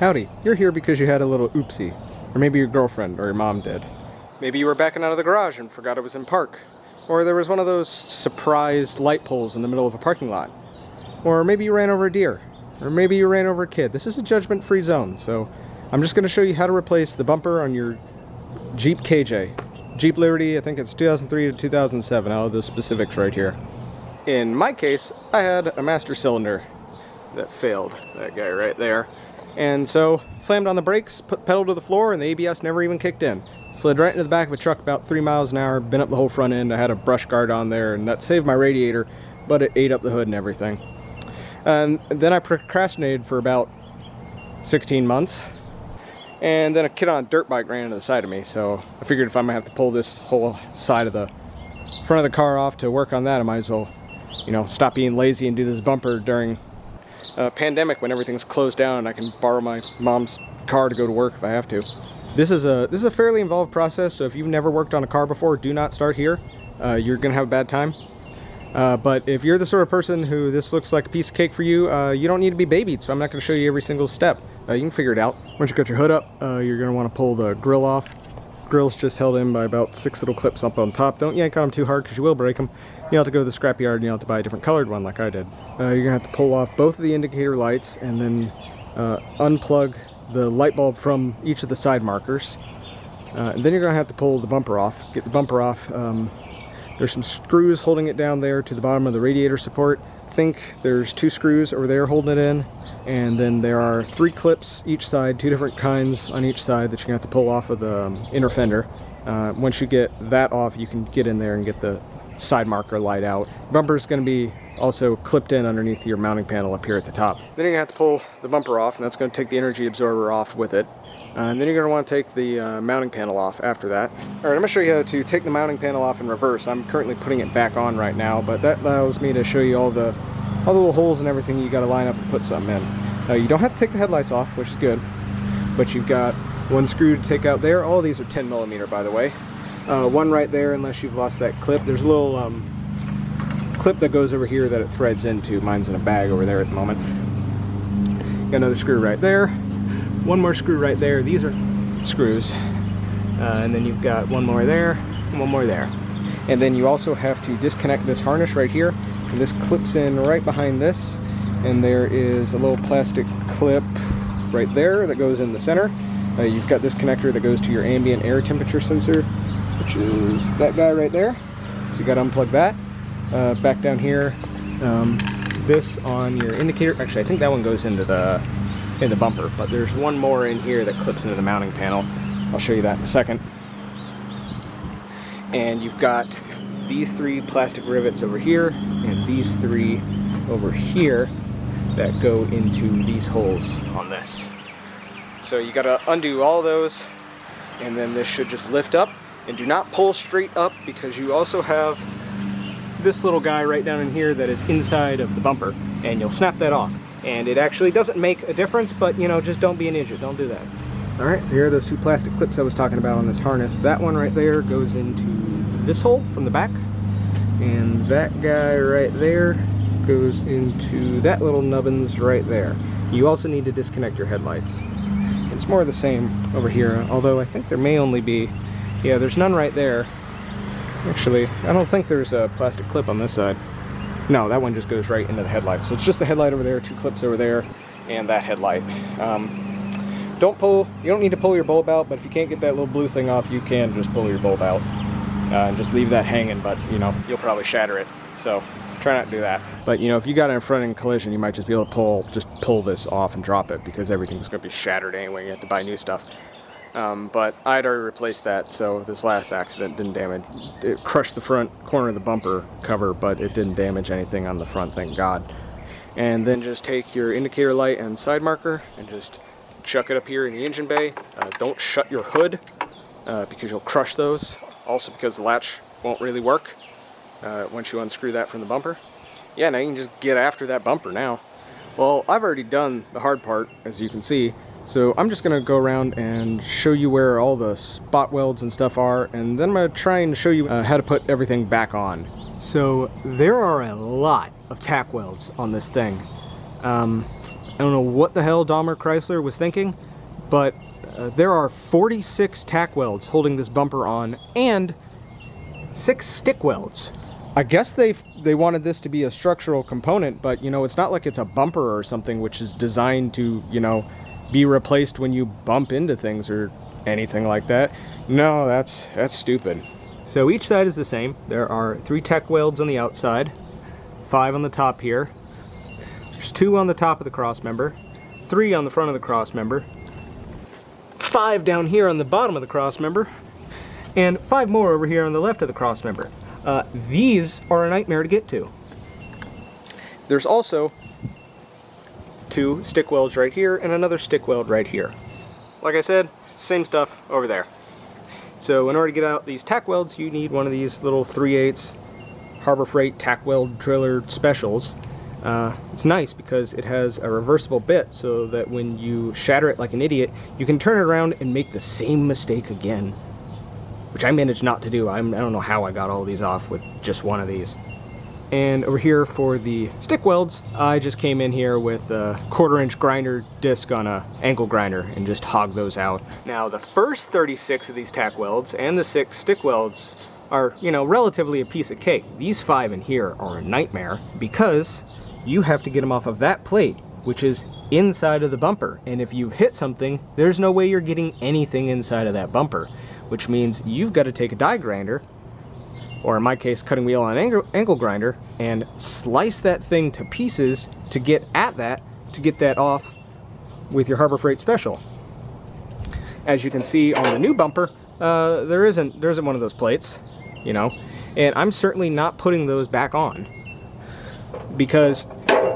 Howdy, you're here because you had a little oopsie. Or maybe your girlfriend or your mom did. Maybe you were backing out of the garage and forgot it was in park. Or there was one of those surprise light poles in the middle of a parking lot. Or maybe you ran over a deer. Or maybe you ran over a kid. This is a judgment-free zone, so I'm just going to show you how to replace the bumper on your Jeep KJ. Jeep Liberty, I think it's 2003 to 2007, I'll have the specifics right here. In my case, I had a master cylinder that failed, that guy right there. And so, slammed on the brakes, put pedal to the floor, and the ABS never even kicked in. Slid right into the back of a truck about three miles an hour, bent up the whole front end. I had a brush guard on there, and that saved my radiator, but it ate up the hood and everything. And then I procrastinated for about 16 months. And then a kid on a dirt bike ran into the side of me, so I figured if I'm gonna have to pull this whole side of the front of the car off to work on that, I might as well, you know, stop being lazy and do this bumper during a pandemic when everything's closed down and I can borrow my mom's car to go to work if I have to. This is a this is a fairly involved process, so if you've never worked on a car before, do not start here. Uh, you're gonna have a bad time. Uh, but if you're the sort of person who this looks like a piece of cake for you, uh, you don't need to be babied, so I'm not going to show you every single step. Uh, you can figure it out. Once you got your hood up, uh, you're going to want to pull the grill off. Grill's just held in by about six little clips up on top. Don't yank on them too hard because you will break them. You have to go to the scrapyard and you have to buy a different colored one like I did. Uh, you're to have to pull off both of the indicator lights and then uh, unplug the light bulb from each of the side markers. and then you're to have to pull the bumper off. Get the bumper off. Um, there's some screws holding it down there to the bottom of the radiator support. think there's two screws over there holding it in. And then there are three clips each side, two different kinds on each side that you're gonna have to pull off of the um, inner fender. Uh, once you get that off, you can get in there and get the side marker light out. Bumper is going to be also clipped in underneath your mounting panel up here at the top. Then you're going to have to pull the bumper off, and that's going to take the energy absorber off with it. Uh, and then you're going to want to take the uh, mounting panel off after that. Alright, I'm going to show you how to take the mounting panel off in reverse. I'm currently putting it back on right now, but that allows me to show you all the all the little holes and everything you got to line up and put something in. Uh, you don't have to take the headlights off, which is good, but you've got one screw to take out there. All these are 10 millimeter, by the way. Uh, one right there, unless you've lost that clip. There's a little um, clip that goes over here that it threads into. Mine's in a bag over there at the moment. Got another screw right there one more screw right there. These are screws. Uh, and then you've got one more there, one more there. And then you also have to disconnect this harness right here. And this clips in right behind this. And there is a little plastic clip right there that goes in the center. Uh, you've got this connector that goes to your ambient air temperature sensor, which is that guy right there. So you got to unplug that. Uh, back down here, um, this on your indicator. Actually, I think that one goes into the in the bumper, but there's one more in here that clips into the mounting panel. I'll show you that in a second. And you've got these three plastic rivets over here and these three over here that go into these holes on this. So you gotta undo all those and then this should just lift up and do not pull straight up because you also have this little guy right down in here that is inside of the bumper and you'll snap that off. And it actually doesn't make a difference but you know just don't be an idiot. Don't do that. All right so here are those two plastic clips i was talking about on this harness. That one right there goes into this hole from the back and that guy right there goes into that little nubbins right there. You also need to disconnect your headlights. It's more the same over here although i think there may only be yeah there's none right there actually i don't think there's a plastic clip on this side no, that one just goes right into the headlight. So it's just the headlight over there, two clips over there, and that headlight. Um, don't pull, you don't need to pull your bulb out, but if you can't get that little blue thing off, you can just pull your bulb out. Uh, and just leave that hanging, but you know, you'll probably shatter it. So try not to do that. But you know, if you got in front in collision, you might just be able to pull, just pull this off and drop it because everything's gonna be shattered anyway. You have to buy new stuff. Um, but I'd already replaced that, so this last accident didn't damage. It crushed the front corner of the bumper cover, but it didn't damage anything on the front, thank God. And then just take your indicator light and side marker and just chuck it up here in the engine bay. Uh, don't shut your hood uh, because you'll crush those. Also because the latch won't really work uh, once you unscrew that from the bumper. Yeah, now you can just get after that bumper now. Well, I've already done the hard part, as you can see. So I'm just gonna go around and show you where all the spot welds and stuff are and then I'm gonna try and show you uh, how to put everything back on. So there are a lot of tack welds on this thing. Um, I don't know what the hell Daimler Chrysler was thinking, but uh, there are 46 tack welds holding this bumper on and six stick welds. I guess they they wanted this to be a structural component, but you know, it's not like it's a bumper or something which is designed to, you know, be replaced when you bump into things or anything like that. No, that's that's stupid. So each side is the same. There are three tack welds on the outside, five on the top here. There's two on the top of the cross member, three on the front of the cross member, five down here on the bottom of the cross member, and five more over here on the left of the cross member. Uh, these are a nightmare to get to. There's also two stick welds right here and another stick weld right here. Like I said, same stuff over there. So in order to get out these tack welds, you need one of these little 3 8 Harbor Freight tack weld driller specials. Uh, it's nice because it has a reversible bit so that when you shatter it like an idiot, you can turn it around and make the same mistake again which I managed not to do. I'm, I do not know how I got all these off with just one of these. And over here for the stick welds, I just came in here with a quarter inch grinder disc on a angle grinder and just hog those out. Now the first 36 of these tack welds and the six stick welds are, you know, relatively a piece of cake. These five in here are a nightmare because you have to get them off of that plate, which is inside of the bumper. And if you've hit something, there's no way you're getting anything inside of that bumper which means you've got to take a die grinder, or in my case, cutting wheel on angle, angle grinder, and slice that thing to pieces to get at that, to get that off with your Harbor Freight Special. As you can see on the new bumper, uh, there isn't there isn't one of those plates, you know, and I'm certainly not putting those back on because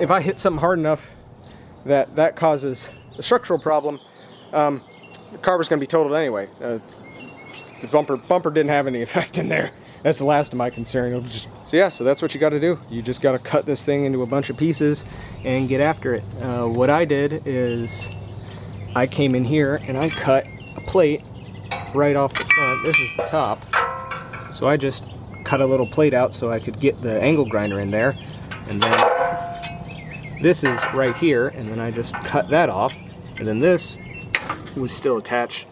if I hit something hard enough that that causes a structural problem, um, the car going to be totaled anyway. Uh, the bumper bumper didn't have any effect in there. That's the last of my concern. Just, so yeah, so that's what you got to do. You just got to cut this thing into a bunch of pieces and get after it. Uh, what I did is I came in here and I cut a plate right off the front. This is the top. So I just cut a little plate out so I could get the angle grinder in there. And then this is right here and then I just cut that off. And then this was still attached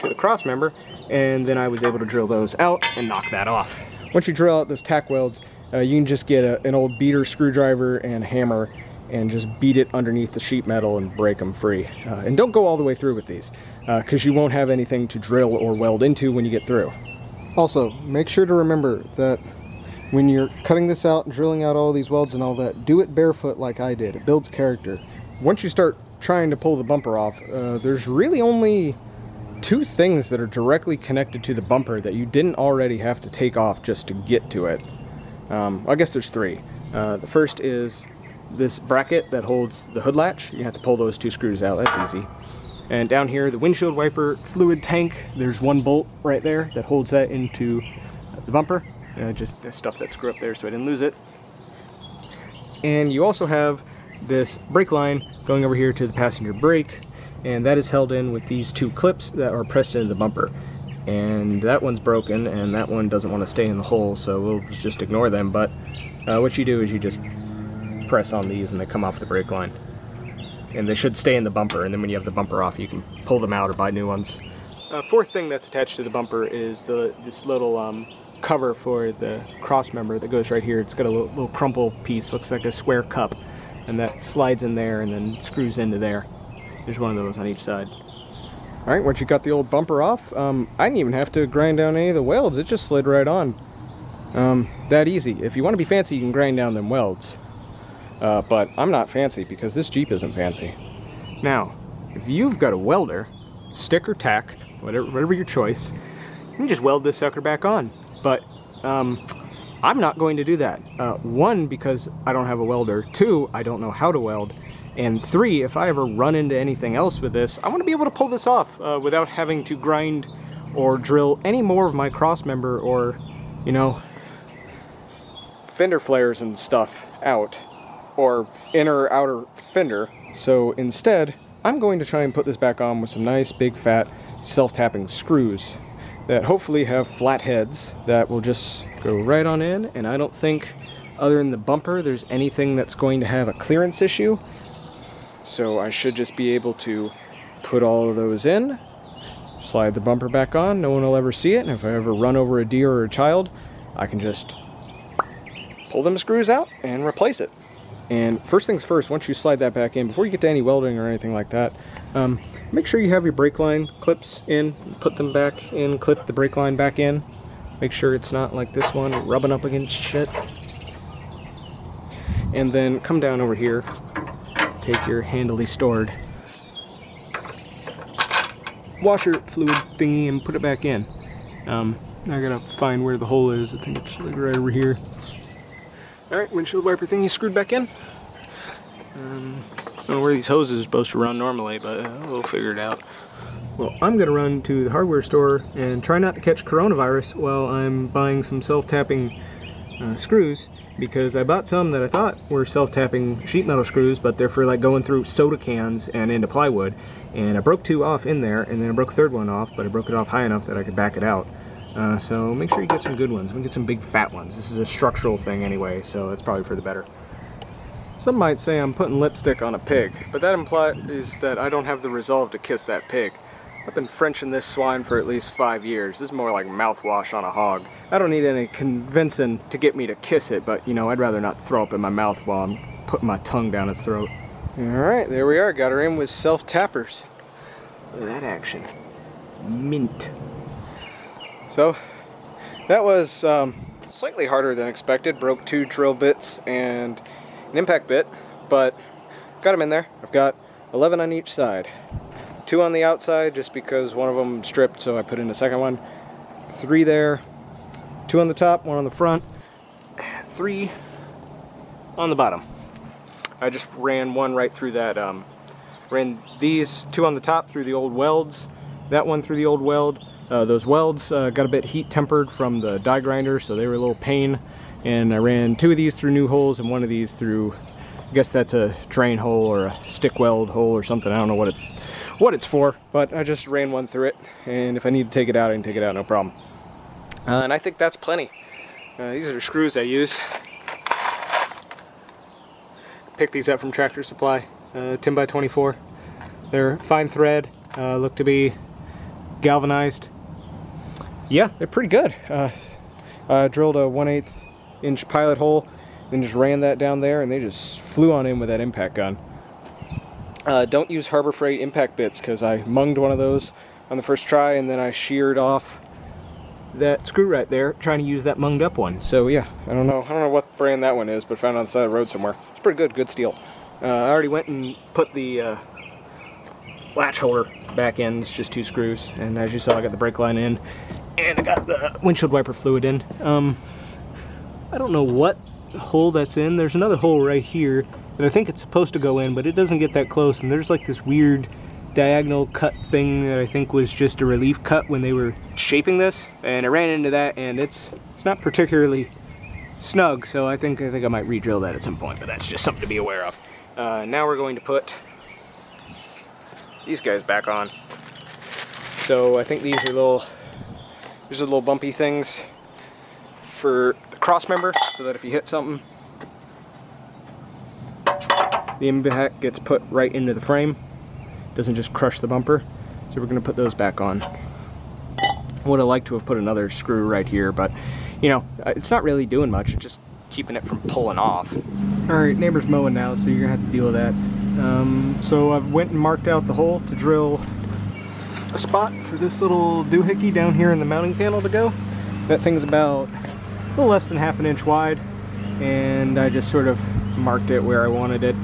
to the cross member and then I was able to drill those out and knock that off. Once you drill out those tack welds, uh, you can just get a, an old beater screwdriver and hammer and just beat it underneath the sheet metal and break them free. Uh, and don't go all the way through with these because uh, you won't have anything to drill or weld into when you get through. Also, make sure to remember that when you're cutting this out and drilling out all these welds and all that, do it barefoot like I did. It builds character. Once you start trying to pull the bumper off, uh, there's really only two things that are directly connected to the bumper that you didn't already have to take off just to get to it. Um, I guess there's three. Uh, the first is this bracket that holds the hood latch. You have to pull those two screws out, that's easy. And down here, the windshield wiper fluid tank, there's one bolt right there that holds that into the bumper. Uh, just the stuff that screw up there so I didn't lose it. And you also have this brake line going over here to the passenger brake and that is held in with these two clips that are pressed into the bumper and that one's broken and that one doesn't want to stay in the hole so we'll just ignore them but uh, what you do is you just press on these and they come off the brake line and they should stay in the bumper and then when you have the bumper off you can pull them out or buy new ones. Uh, fourth thing that's attached to the bumper is the this little um, cover for the cross member that goes right here. It's got a little, little crumple piece, looks like a square cup and that slides in there and then screws into there. There's one of those on each side. All right, once you got the old bumper off, um, I didn't even have to grind down any of the welds. It just slid right on. Um, that easy. If you want to be fancy, you can grind down them welds. Uh, but I'm not fancy because this Jeep isn't fancy. Now, if you've got a welder, stick or tack, whatever, whatever your choice, you can just weld this sucker back on. But um, I'm not going to do that. Uh, one, because I don't have a welder. Two, I don't know how to weld. And three, if I ever run into anything else with this, I want to be able to pull this off uh, without having to grind or drill any more of my cross member or, you know, fender flares and stuff out or inner or outer fender. So instead, I'm going to try and put this back on with some nice big fat self-tapping screws that hopefully have flat heads that will just go right on in and I don't think other than the bumper there's anything that's going to have a clearance issue So I should just be able to put all of those in, slide the bumper back on, no one will ever see it, and if I ever run over a deer or a child, I can just pull them screws out and replace it. And first things first, once you slide that back in, before you get to any welding or anything like that, um, make sure you have your brake line clips in, put them back in, clip the brake line back in. Make sure it's not like this one, rubbing up against shit. And then come down over here, take your handily stored washer fluid thingy and put it back in. Um, I gotta find where the hole is. I think it's like right over here. Alright, windshield wiper thingy screwed back in. Um, I don't know where these hoses are supposed to run normally, but uh, we'll figure it out. Well, I'm gonna run to the hardware store and try not to catch coronavirus while I'm buying some self-tapping uh, screws because I bought some that I thought were self-tapping sheet metal screws, but they're for like going through soda cans and into plywood. And I broke two off in there, and then I broke a third one off, but I broke it off high enough that I could back it out. Uh, so make sure you get some good ones. We get some big fat ones. This is a structural thing anyway, so it's probably for the better. Some might say I'm putting lipstick on a pig, but that implies that I don't have the resolve to kiss that pig. I've been Frenching this swine for at least five years. This is more like mouthwash on a hog. I don't need any convincing to get me to kiss it, but you know, I'd rather not throw up in my mouth while I'm putting my tongue down its throat. Alright, there we are. Got her in with self-tappers. Look at that action. Mint. So, that was um, slightly harder than expected. Broke two drill bits and an impact bit, but got them in there. I've got 11 on each side. Two on the outside just because one of them stripped, so I put in a second one. Three there, two on the top, one on the front, three on the bottom. I just ran one right through that, um, ran these two on the top through the old welds, that one through the old weld. Uh, those welds uh, got a bit heat tempered from the die grinder, so they were a little pain. And I ran two of these through new holes and one of these through, I guess that's a drain hole or a stick weld hole or something. I don't know what it's what it's for, but I just ran one through it. And if I need to take it out, I can take it out, no problem. Uh, and I think that's plenty. Uh, these are screws I used. Picked these up from Tractor Supply, uh, 10 by 24. They're fine thread, uh, look to be galvanized. Yeah, they're pretty good. Uh, drilled a 1 8 inch pilot hole, and just ran that down there and they just flew on in with that impact gun. Uh, don't use Harbor Freight impact bits because I munged one of those on the first try and then I sheared off that screw right there trying to use that munged up one. So yeah, I don't know. I don't know what brand that one is, but found on the side of the road somewhere. It's pretty good, good steel. Uh, I already went and put the uh, latch holder back in. It's just two screws, and as you saw, I got the brake line in, and I got the windshield wiper fluid in. Um, I don't know what hole that's in. There's another hole right here that I think it's supposed to go in, but it doesn't get that close, and there's like this weird diagonal cut thing that I think was just a relief cut when they were shaping this and I ran into that and it's it's not particularly snug so I think I think I might re-drill that at some point but that's just something to be aware of. Uh, now we're going to put these guys back on. So I think these are little these are little bumpy things for the cross member so that if you hit something the impact gets put right into the frame doesn't just crush the bumper. So we're gonna put those back on. Would have liked to have put another screw right here, but you know, uh, it's not really doing much. It's just keeping it from pulling off. All right, neighbor's mowing now, so you're gonna have to deal with that. Um, so I went and marked out the hole to drill a spot for this little doohickey down here in the mounting panel to go. That thing's about a little less than half an inch wide, and I just sort of marked it where I wanted it.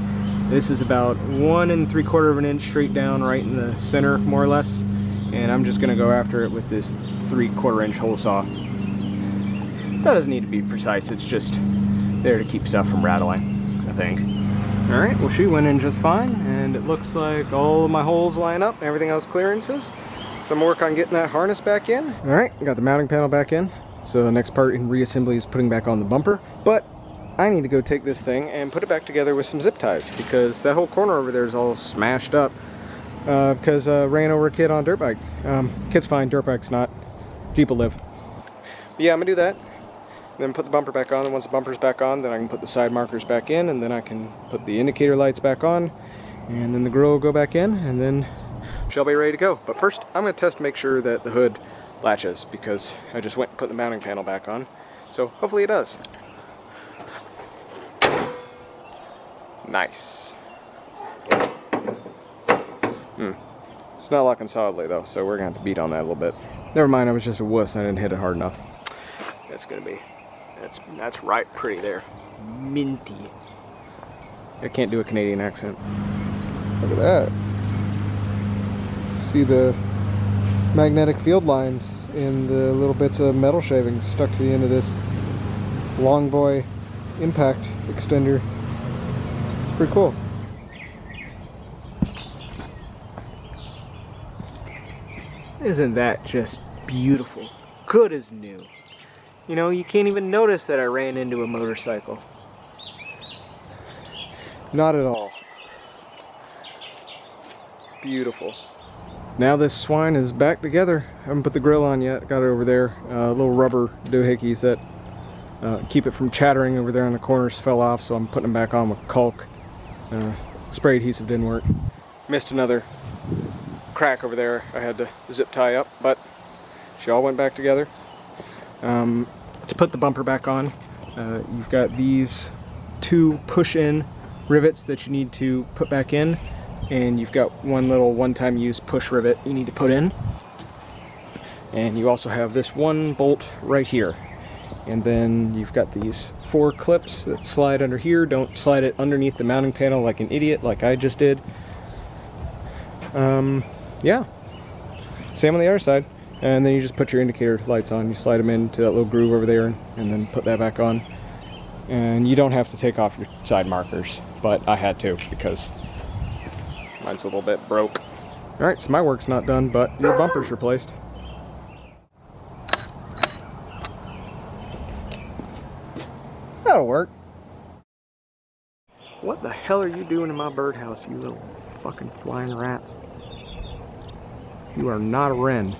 This is about one and three quarter of an inch straight down right in the center, more or less. And I'm just gonna go after it with this three quarter inch hole saw. That doesn't need to be precise, it's just there to keep stuff from rattling, I think. All right, well she went in just fine, and it looks like all of my holes line up, everything else clearances. Some work on getting that harness back in. All right, got the mounting panel back in. So the next part in reassembly is putting back on the bumper. But I need to go take this thing and put it back together with some zip ties because that whole corner over there is all smashed up uh, because uh, ran over a kid on dirt bike. Um, kid's fine, dirt bike's not. Jeep will live. But yeah, I'm gonna do that. Then put the bumper back on, and once the bumper's back on, then I can put the side markers back in, and then I can put the indicator lights back on, And then the grill will go back in and then she'll be ready to go. But first, I'm gonna test to make sure that the hood latches because I just went and put the mounting panel back on. So hopefully it does. Nice. Hmm. It's not locking solidly though, so we're gonna have to beat on that a little bit. Never mind, I was just a wuss I didn't hit it hard enough. That's gonna be, that's, that's right pretty there. Minty. I can't do a Canadian accent. Look at that. See the magnetic field lines in the little bits of metal shavings stuck to the end of this long boy impact extender. Pretty cool. Isn't that just beautiful? Good as new. You know, you can't even notice that I ran into a motorcycle. Not at all. Beautiful. Now this swine is back together. I haven't put the grill on yet. Got it over there. Uh, little rubber doohickeys that uh, keep it from chattering over there on the corners fell off, so I'm putting them back on with caulk. Uh, spray adhesive didn't work. Missed another crack over there. I had to zip tie up, but she all went back together. Um, to put the bumper back on, uh, you've got these two push-in rivets that you need to put back in and you've got one little one-time use push rivet you need to put in and you also have this one bolt right here and then you've got these four clips that slide under here. Don't slide it underneath the mounting panel like an idiot like I just did. Um, yeah. Same on the other side. And then you just put your indicator lights on. You slide them into that little groove over there and then put that back on. And you don't have to take off your side markers but I had to because mine's a little bit broke. All right so my work's not done but your bumper's replaced that'll work what the hell are you doing in my birdhouse you little fucking flying rats? You are not a wren